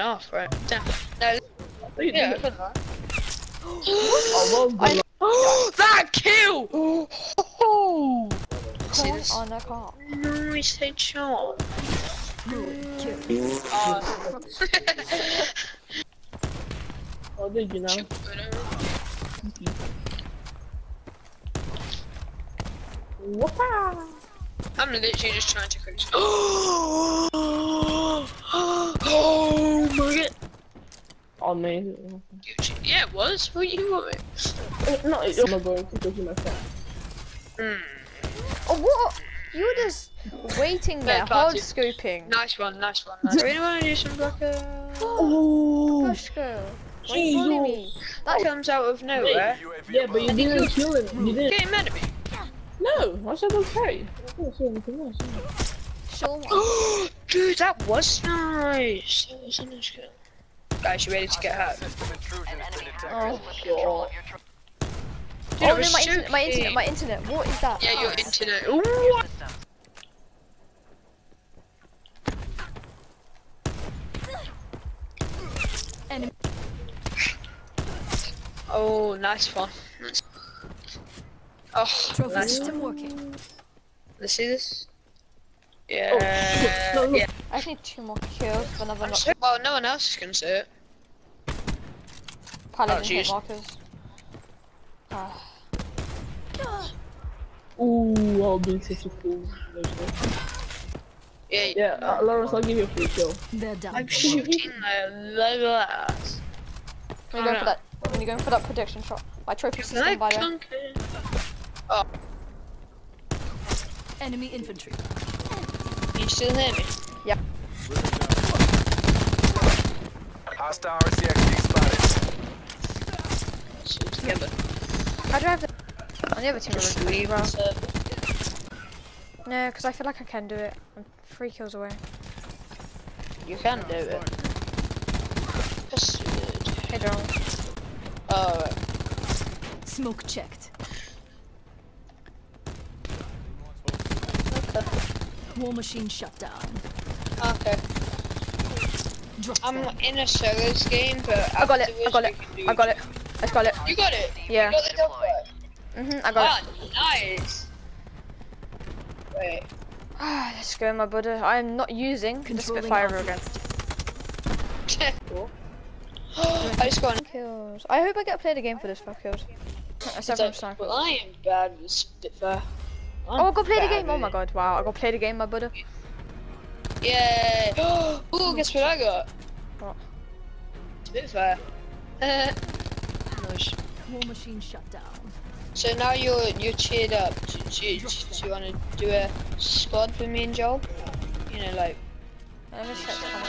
off, right? Damn. No, No, yeah, I didn't. couldn't lie. Oh, that kill! Oh, See this? on a car. Nice headshot. Oh, did you know? Whoopah! I'm literally just trying to cook. Oh my god! Oh, man. Yeah, it was. What you want me? Uh, No, it's not going to because you're my friend. Hmm. Oh, what? You were just waiting there, Third hard party. scooping. Nice one, nice one. Nice. really want to do some like a? Oh! Push girl. Why you me? That comes out of nowhere. Yeah, but you didn't kill him. You didn't. Getting mad at me. No, I said okay. I didn't say anything else. Show me. Dude, that was nice. That was a nice kill. Guys, you ready to get hurt? Oh, Sure. Dude, oh I no, my so internet, my internet, my internet. What is that? Yeah, your internet. Ooh, what? Oh, nice one. Oh, Trophy nice. system working. Let's see this. Oh, shit. Yeah. No, no. yeah. I need two more kills for another I'm not so- well, no one else is gonna say it. paladin hit jeez. markers. Ah, Ooh, I'll be such a fool. Yeah. Yeah, uh, Lawrence, I'll give you a free kill. They're done. I'm shooting my level ass. when you going for that, when you going for that prediction shot, my trophy Can I system by the way. plunk? Enemy infantry. You still hear me? Hostile RCXD spotted. It's all together. How do I have the? On the other team, Just already. leave us. No, because I feel like I can do it. I'm three kills away. You can do it. Custard. Hey, John. Oh, right. Smoke checked. War machine shut down. okay. Drop I'm them. in a solos game, but I got it. I got it. I got it. I got it. You got it. Yeah. You got the dogfight. Mhm. I got it. Ah, nice. Wait. Ah, let's go, my brother. I am not using the Controlling Spitfire alpha. again. I just got. Kills. I hope I get played game for this for kills. A seven sniper. Well, I am bad with Spitfire. I'm Oh, I got played bad again. Oh my god! Wow, I play the game, my brother. Yeah. Oh, guess what I got? What? Spitfire. Uh, nice. War machine shut down. So now you're you're cheered up. Do, do, do, do you want to do a squad with me and Joel? You know, like Let me check. someone.